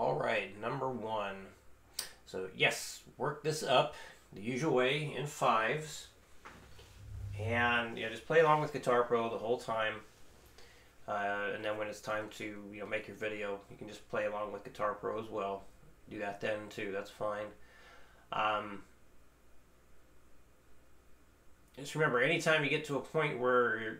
All right, number one. So yes, work this up the usual way in fives, and yeah, just play along with Guitar Pro the whole time. Uh, and then when it's time to you know make your video, you can just play along with Guitar Pro as well. Do that then too. That's fine. Um, just remember, anytime you get to a point where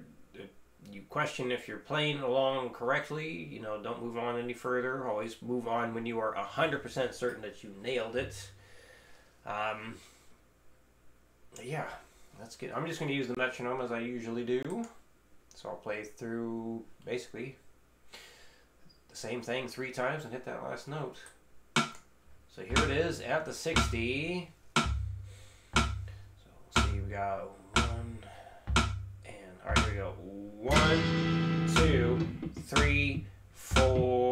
you question if you're playing along correctly, you know, don't move on any further. Always move on when you are 100% certain that you nailed it. Um, yeah, that's good. I'm just going to use the metronome as I usually do. So I'll play through basically the same thing three times and hit that last note. So here it is at the 60. So we'll see, we got all right, here we go. One, two, three, four.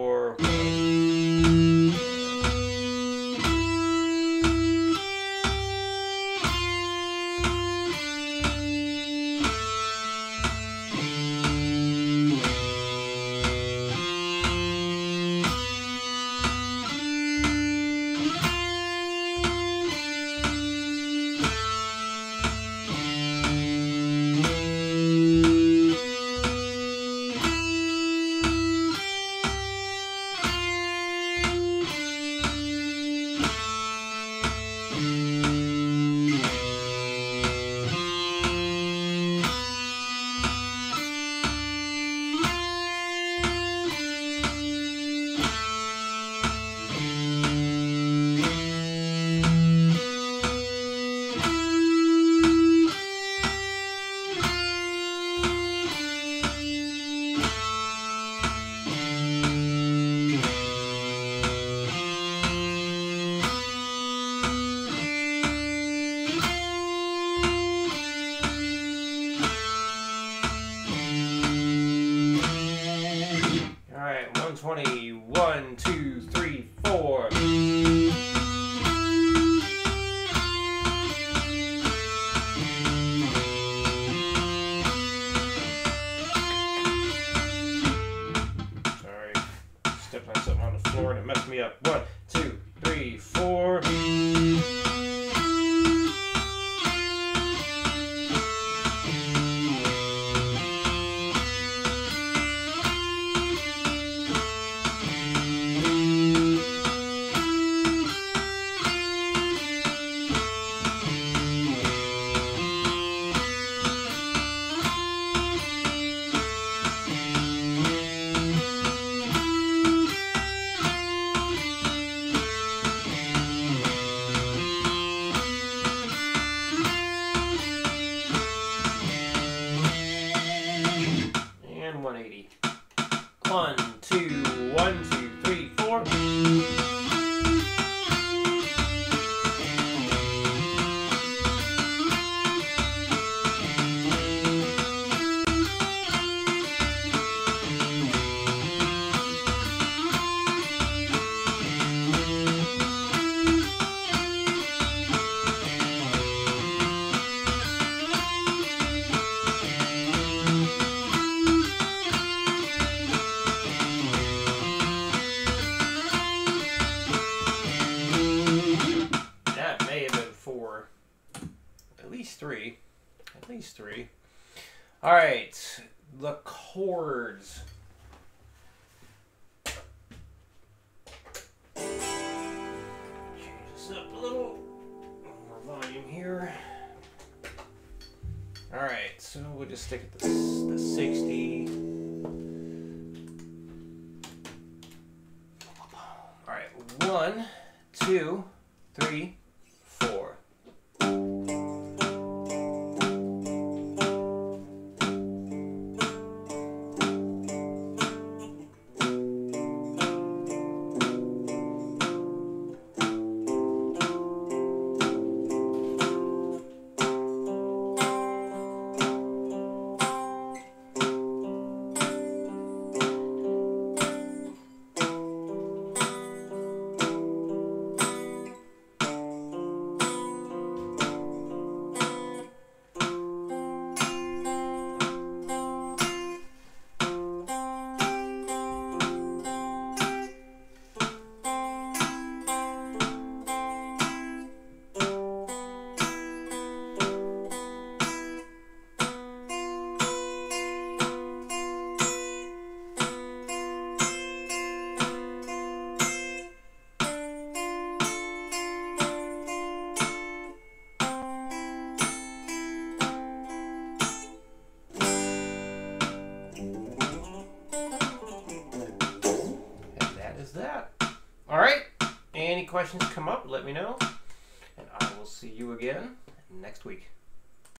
120, one, two, three, four. Sorry, stepped on something on the floor and it messed me up. One, two, three, four. 180. One, two, one, two, At least three. All right. The chords. Change this up a little. More volume here. All right. So we'll just stick at the, the 60. All right. One, two, three, questions come up, let me know. And I will see you again next week.